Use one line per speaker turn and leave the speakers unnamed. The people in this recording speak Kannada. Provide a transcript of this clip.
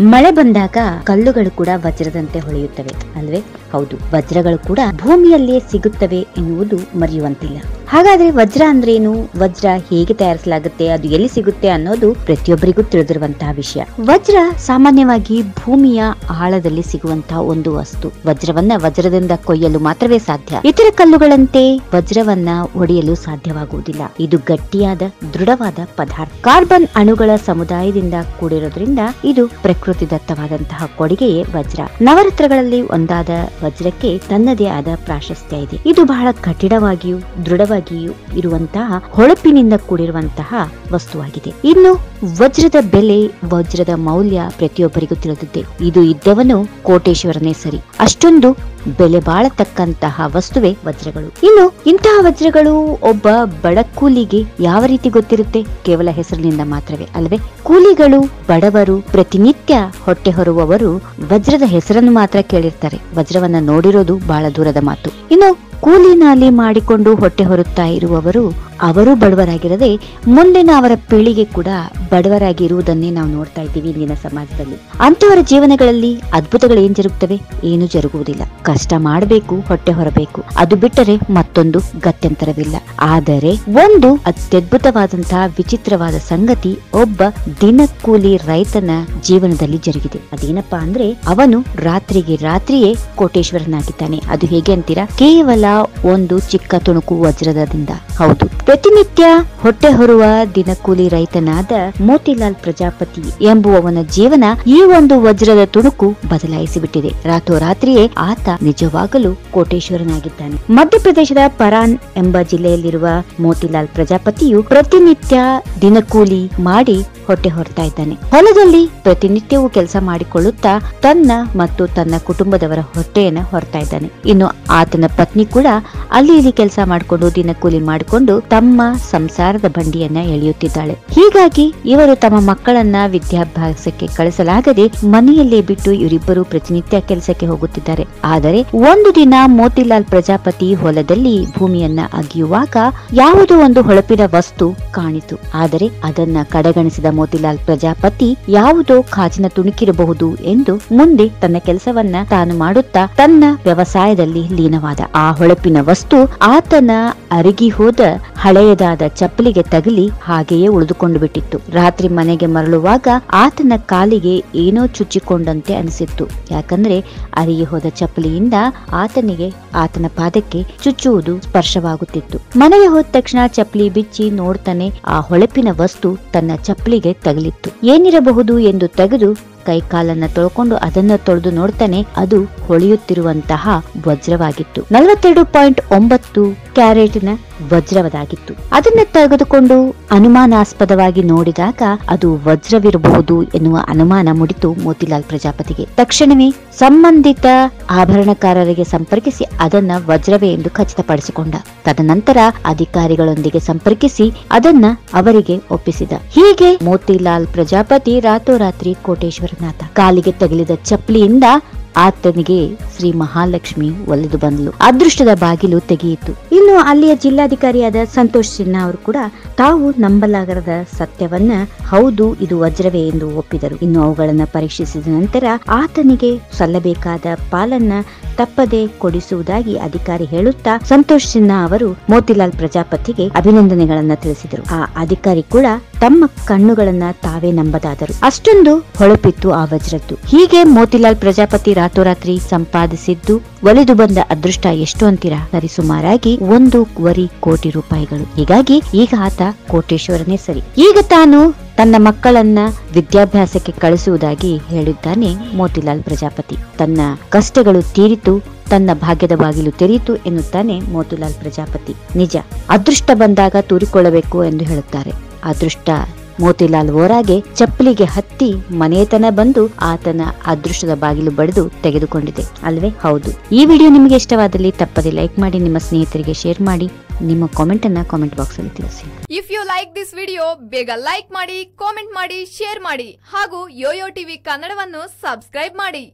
ಮಳೆ ಬಂದಾಗ ಕಲ್ಲುಗಳು ಕೂಡ ವಜ್ರದಂತೆ ಹೊಳೆಯುತ್ತವೆ ಅಲ್ವೇ? ಹೌದು ವಜ್ರಗಳು ಕೂಡ ಭೂಮಿಯಲ್ಲಿಯೇ ಸಿಗುತ್ತವೆ ಎನ್ನುವುದು ಮರೆಯುವಂತಿಲ್ಲ. ಹಾಗಾದ್ರೆ ವಜ್ರ ಅಂದ್ರೇನು ವಜ್ರ ಹೇಗೆ ತಯಾರಿಸಲಾಗುತ್ತೆ? ಅದು ಎಲ್ಲಿ ಸಿಗುತ್ತೆ ಅನ್ನೋದು ಪ್ರತಿಯೊಬ್ಬರಿಗೂ ತಿಳಿದಿರುವಂತಹ ವಿಷಯ. ವಜ್ರ ಸಾಮಾನ್ಯವಾಗಿ ಭೂಮಿಯ ಆಳದಲ್ಲಿ ಸಿಗುವಂತಹ ಒಂದು ವಸ್ತು. ವಜ್ರವನ್ನ ವಜ್ರದಿಂದ ಕೊಯ್ಯಲು ಮಾತ್ರವೇ ಸಾಧ್ಯ. ಇತರ ಕಲ್ಲುಗಳಂತೆ ವಜ್ರವನ್ನ ಒಡೆಯಲು ಸಾಧ್ಯವಾಗುವುದಿಲ್ಲ. ಇದು ಗಟ್ಟಿಯಾದ, ದೃಢವಾದ ಪದಾರ್ಥ. ಕಾರ್ಬನ್ ಅಣುಗಳ ಸಮುದಾಯದಿಂದ ಕೂಡಿರೋದ್ರಿಂದ ಇದು ಪ್ರಕೃತಿ ದತ್ತವಾದಂತಹ ಕೊಡುಗೆಯೇ ವಜ್ರ. ನವರತ್ನಗಳಲ್ಲಿ ಒಂದಾದ ವಜ್ರಕ್ಕೆ ತನ್ನದೇ ಆದ ಪ್ರಾಶಸ್ತ್ಯ ಇದೆ. ಇದು ಬಹಳ ಕಠಿಣವಾಗಿಯೂ ದೃಢವಾಗಿಯೂ ಇರುವಂತಹ ಹೊಳಪಿನಿಂದ ಕೂಡಿರುವಂತಹ ವಸ್ತುವಾಗಿದೆ. ಇನ್ನು ವಜ್ರದ ಬೆಲೆ, ವಜ್ರದ ಮೌಲ್ಯ ಪ್ರತಿಯೊಬ್ಬರಿಗೂ ತಿಳಿದಿದೆ. ಇದು ಇದ್ದವನು ಕೋಟೇಶ್ವರನೇ ಸರಿ. ಅಷ್ಟೊಂದು ಬೆಲೆ ಬಾಳತಕ್ಕಂತಹ ವಸ್ತುವೆ ವಜ್ರಗಳು. ಇನ್ನು ಇಂತಹ ವಜ್ರಗಳು ಒಬ್ಬ ಬಡ ಕೂಲಿಗೆ ಯಾವ ರೀತಿ ಗೊತ್ತಿರುತ್ತೆ? ಕೇವಲ ಹೆಸರಿನಿಂದ ಮಾತ್ರವೇ ಅಲ್ವೇ ಕೂಲಿಗಳು, ಬಡವರು, ಪ್ರತಿನಿತ್ಯ ಹೊಟ್ಟೆ ಹೊರುವವರು ವಜ್ರದ ಹೆಸರನ್ನು ಮಾತ್ರ ಕೇಳಿರ್ತಾರೆ. ವಜ್ರವನ್ನ ನೋಡಿರೋದು ಬಹಳ ದೂರದ ಮಾತು. ಇನ್ನು ಕೂಲಿ ನಾಲಿ ಮಾಡಿಕೊಂಡು ಹೊಟ್ಟೆ ಹೊರುತ್ತಾ ಇರುವವರು ಅವರು ಬಡವರಾಗಿರದೆ ಮುಂದಿನ ಅವರ ಪೀಳಿಗೆ ಕೂಡ ಬಡವರಾಗಿ ಇರುವುದನ್ನೇ ನಾವು ನೋಡ್ತಾ ಇದ್ದೀವಿ ಇಂದಿನ ಸಮಾಜದಲ್ಲಿ. ಅಂತವರ ಜೀವನಗಳಲ್ಲಿ ಅದ್ಭುತಗಳು ಏನ್ ಜರುಗುತ್ತವೆ ಏನು ಜರುಗುವುದಿಲ್ಲ. ಕಷ್ಟ ಮಾಡಬೇಕು, ಹೊಟ್ಟೆ ಹೊರಬೇಕು. ಅದು ಬಿಟ್ಟರೆ ಮತ್ತೊಂದು ಗತ್ಯಂತರವಿಲ್ಲ. ಆದರೆ ಒಂದು ಅತ್ಯದ್ಭುತವಾದಂತಹ ವಿಚಿತ್ರವಾದ ಸಂಗತಿ ಒಬ್ಬ ದಿನಕೂಲಿ ರೈತನ ಜೀವನದಲ್ಲಿ ಜರುಗಿದೆ. ಅದೇನಪ್ಪಾ ಅಂದ್ರೆ ಅವನು ರಾತ್ರಿಗೆ ರಾತ್ರಿಯೇ ಕೋಟೇಶ್ವರನಾಗಿದ್ದಾನೆ. ಅದು ಹೇಗೆ ಅಂತೀರಾ? ಕೇವಲ ಒಂದು ಚಿಕ್ಕ ತುಣುಕು ವಜ್ರದಿಂದ ಹೌದು. ಪ್ರತಿನಿತ್ಯ ಹೊಟ್ಟೆ ಹೊರುವ ದಿನಕೂಲಿ ರೈತನಾದ ಮೋತಿಲಾಲ್ ಪ್ರಜಾಪತಿ ಎಂಬುವವನ ಜೀವನ ಈ ಒಂದು ವಜ್ರದ ತುಣುಕು ಬದಲಾಯಿಸಿಬಿಟ್ಟಿದೆ. ರಾತ್ರೋರಾತ್ರಿಯೇ ಆತ ನಿಜವಾಗಲೂ ಕೋಟೇಶ್ವರನಾಗಿದ್ದಾನೆ. ಮಧ್ಯಪ್ರದೇಶದ ಪರಾನ್ ಎಂಬ ಜಿಲ್ಲೆಯಲ್ಲಿರುವ ಮೋತಿಲಾಲ್ ಪ್ರಜಾಪತಿಯು ಪ್ರತಿನಿತ್ಯ ದಿನಕೂಲಿ ಮಾಡಿ ಹೊಟ್ಟೆ ಹೊರತಾ ಇದ್ದಾನೆ. ಹೊಲದಲ್ಲಿ ಪ್ರತಿನಿತ್ಯವೂ ಕೆಲಸ ಮಾಡಿಕೊಳ್ಳುತ್ತಾ ತನ್ನ ಮತ್ತು ತನ್ನ ಕುಟುಂಬದವರ ಹೊಟ್ಟೆಯನ್ನು ಹೊರತಾ ಇದ್ದಾನೆ. ಇನ್ನು ಆತನ ಪತ್ನಿ ಕೂಡ ಅಲ್ಲಿ ಇಲ್ಲಿ ಕೆಲಸ ಮಾಡಿಕೊಂಡು ದಿನಕೂಲಿ ಮಾಡಿಕೊಂಡು ತಮ್ಮ ಸಂಸಾರದ ಬಂಡಿಯನ್ನ ಎಳೆಯುತ್ತಿದ್ದಾಳೆ. ಹೀಗಾಗಿ ಇವರು ತಮ್ಮ ಮಕ್ಕಳನ್ನ ವಿದ್ಯಾಭ್ಯಾಸಕ್ಕೆ ಕಳಿಸಲಾಗದೆ ಮನೆಯಲ್ಲೇ ಬಿಟ್ಟು ಇವರಿಬ್ಬರು ಪ್ರತಿನಿತ್ಯ ಕೆಲಸಕ್ಕೆ ಹೋಗುತ್ತಿದ್ದಾರೆ. ಆದರೆ ಒಂದು ದಿನ ಮೋತಿಲಾಲ್ ಪ್ರಜಾಪತಿ ಹೊಲದಲ್ಲಿ ಭೂಮಿಯನ್ನ ಅಗಿಯುವಾಗ ಯಾವುದೋ ಒಂದು ಹೊಳಪಿನ ವಸ್ತು ಕಾಣಿತು. ಆದರೆ ಅದನ್ನ ಕಡೆಗಣಿಸಿದ ಮೋತಿಲಾಲ್ ಪ್ರಜಾಪತಿ ಯಾವುದೋ ಕಾಜಿನ ತುಣುಕಿರಬಹುದು ಎಂದು ಮುಂದೆ ತನ್ನ ಕೆಲಸವನ್ನ ತಾನು ಮಾಡುತ್ತಾ ತನ್ನ ವ್ಯವಸಾಯದಲ್ಲಿ ಲೀನವಾದ. ಆ ಹೊಳಪಿನ ವಸ್ತು ಆತನ ಅರಗಿ ಹೋದ ಹಳೆಯದಾದ ಚಪ್ಪಲಿಗೆ ತಗಲಿ ಹಾಗೆಯೇ ಉಳಿದುಕೊಂಡು ಬಿಟ್ಟಿತ್ತು. ರಾತ್ರಿ ಮನೆಗೆ ಮರಳುವಾಗ ಆತನ ಕಾಲಿಗೆ ಏನೋ ಚುಚ್ಚಿಕೊಂಡಂತೆ ಅನಿಸಿತ್ತು. ಯಾಕಂದ್ರೆ ಅರಿಗೆ ಹೋದ ಚಪ್ಪಲಿಯಿಂದ ಆತನಿಗೆ, ಆತನ ಪಾದಕ್ಕೆ ಚುಚ್ಚುವುದು ಸ್ಪರ್ಶವಾಗುತ್ತಿತ್ತು. ಮನೆಗೆ ಹೋದ ತಕ್ಷಣ ಚಪ್ಪಲಿ ಬಿಚ್ಚಿ ನೋಡ್ತಾನೆ ಆ ಹೊಳಪಿನ ವಸ್ತು ತನ್ನ ಚಪ್ಪಲಿಗೆ ತಗಲಿತ್ತು. ಏನಿರಬಹುದು ಎಂದು ತೆಗೆದು ಕೈ ಕಾಲನ್ನ ತೊಳ್ಕೊಂಡು ಅದನ್ನ ತೊಳೆದು ನೋಡ್ತಾನೆ ಅದು ಹೊಳೆಯುತ್ತಿರುವಂತಹ ವಜ್ರವಾಗಿತ್ತು. ನಲವತ್ತೆರಡು ಪಾಯಿಂಟ್ ಒಂಬತ್ತು ಕ್ಯಾರೆಟ್ನ ವಜ್ರವದಾಗಿತ್ತು. ಅದನ್ನ ತೆಗೆದುಕೊಂಡು ಅನುಮಾನಾಸ್ಪದವಾಗಿ ನೋಡಿದಾಗ ಅದು ವಜ್ರವಿರಬಹುದು ಎನ್ನುವ ಅನುಮಾನ ಮುಡಿತು ಮೋತಿಲಾಲ್ ಪ್ರಜಾಪತಿಗೆ. ತಕ್ಷಣವೇ ಸಂಬಂಧಿತ ಆಭರಣಕಾರರಿಗೆ ಸಂಪರ್ಕಿಸಿ ಅದನ್ನ ವಜ್ರವೇ ಎಂದು ಖಚಿತಪಡಿಸಿಕೊಂಡ. ತದನಂತರ ಅಧಿಕಾರಿಗಳೊಂದಿಗೆ ಸಂಪರ್ಕಿಸಿ ಅದನ್ನ ಅವರಿಗೆ ಒಪ್ಪಿಸಿದ. ಹೀಗೆ ಮೋತಿಲಾಲ್ ಪ್ರಜಾಪತಿ ರಾತ್ರೋರಾತ್ರಿ ಕೋಟೇಶ್ವರನಾಥ ಕಾಲಿಗೆ ತಗಲಿದ ಚಪ್ಪಲಿಯಿಂದ ಆತನಿಗೆ ಶ್ರೀ ಮಹಾಲಕ್ಷ್ಮಿ ಒಲಿದು ಬಂದ್ಲು. ಅದೃಷ್ಟದ ಬಾಗಿಲು ತೆಗೆಯಿತು. ಇನ್ನು ಅಲ್ಲಿಯ ಜಿಲ್ಲಾಧಿಕಾರಿಯಾದ ಸಂತೋಷ್ ಸಿನ್ಹಾ ಅವರು ಕೂಡ ತಾವು ನಂಬಲಾಗರದ ಸತ್ಯವನ್ನ ಹೌದು, ಇದು ವಜ್ರವೇ ಎಂದು ಒಪ್ಪಿದರು. ಇನ್ನು ಅವುಗಳನ್ನ ಪರೀಕ್ಷಿಸಿದ ನಂತರ ಆತನಿಗೆ ಸಲ್ಲಬೇಕಾದ ಪಾಲನ್ನ ತಪ್ಪದೆ ಕೊಡಿಸುವುದಾಗಿ ಅಧಿಕಾರಿ ಹೇಳುತ್ತಾ ಸಂತೋಷ್ ಸಿನ್ಹಾ ಅವರು ಮೋತಿಲಾಲ್ ಪ್ರಜಾಪತಿಗೆ ಅಭಿನಂದನೆಗಳನ್ನ ತಿಳಿಸಿದರು. ಆ ಅಧಿಕಾರಿ ಕೂಡ ತಮ್ಮ ಕಣ್ಣುಗಳನ್ನ ತಾವೇ ನಂಬದಾದರು. ಅಷ್ಟೊಂದು ಹೊಳಪಿತ್ತು ಆ ವಜ್ರದ್ದು. ಹೀಗೆ ಮೋತಿಲಾಲ್ ಪ್ರಜಾಪತಿ ರಾತ್ರೋರಾತ್ರಿ ಸಂಪಾದಿಸಿದ್ದು ಒಲಿದು ಬಂದ ಅದೃಷ್ಟ ಎಷ್ಟು ಅಂತೀರಾ? ಸರಿಸುಮಾರಾಗಿ ಒಂದೂವರೆ ಕೋಟಿ ರೂಪಾಯಿಗಳು. ಹೀಗಾಗಿ ಈಗ ಆತ ಕೋಟೇಶ್ವರನೇ ಸರಿ. ಈಗ ತಾನು ತನ್ನ ಮಕ್ಕಳನ್ನ ವಿದ್ಯಾಭ್ಯಾಸಕ್ಕೆ ಕಳಿಸುವುದಾಗಿ ಹೇಳಿದ್ದಾನೆ ಮೋತಿಲಾಲ್ ಪ್ರಜಾಪತಿ. ತನ್ನ ಕಷ್ಟಗಳು ತೀರಿತು, ತನ್ನ ಭಾಗ್ಯದ ಬಾಗಿಲು ತೆರೆಯಿತು ಎನ್ನುತ್ತಾನೆ ಮೋತಿಲಾಲ್ ಪ್ರಜಾಪತಿ. ನಿಜ, ಅದೃಷ್ಟ ಬಂದಾಗ ತೂರಿಕೊಳ್ಳಬೇಕು ಎಂದು ಹೇಳುತ್ತಾರೆ. ಅದೃಷ್ಟ ಮೋತಿಲಾಲ್ ಓರಾಗೆ ಚಪ್ಪಲಿಗೆ ಹತ್ತಿ ಮನೆತನ ಬಂದು ಆತನ ಅದೃಷ್ಟದ ಬಾಗಿಲು ಬಡಿದು ತೆಗೆದುಕೊಂಡಿದೆ. ಅಲ್ವೇ? ಹೌದು. ಈ ವಿಡಿಯೋ ನಿಮಗೆ ಇಷ್ಟವಾದಲ್ಲಿ ತಪ್ಪದೆ ಲೈಕ್ ಮಾಡಿ, ನಿಮ್ಮ ಸ್ನೇಹಿತರಿಗೆ ಶೇರ್ ಮಾಡಿ, ನಿಮ್ಮ ಕಾಮೆಂಟ್ ಅನ್ನ ಕಾಮೆಂಟ್ ಬಾಕ್ಸ್ ಅಲ್ಲಿ ತಿಳಿಸಿ.
If you like this video ಬೇಗ ಲೈಕ್ ಮಾಡಿ ಕಾಮೆಂಟ್ ಮಾಡಿ ಶೇರ್ ಮಾಡಿ ಹಾಗೂ ಯೋಯೋ ಟಿವಿ ಕನ್ನಡವನ್ನು ಸಬ್ಸ್ಕ್ರೈಬ್ ಮಾಡಿ.